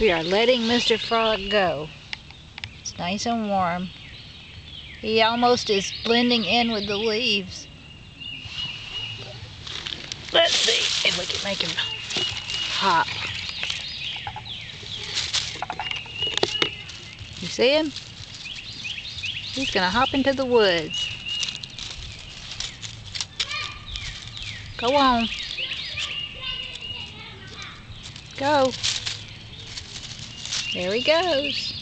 We are letting Mr. Frog go. It's nice and warm. He almost is blending in with the leaves. Let's see if we can make him hop. You see him? He's gonna hop into the woods. Go on. Go. There he goes.